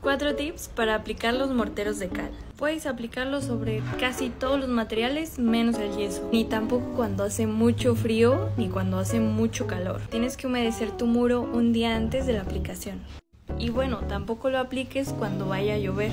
Cuatro tips para aplicar los morteros de cal. Puedes aplicarlos sobre casi todos los materiales menos el yeso, ni tampoco cuando hace mucho frío ni cuando hace mucho calor. Tienes que humedecer tu muro un día antes de la aplicación. Y bueno, tampoco lo apliques cuando vaya a llover.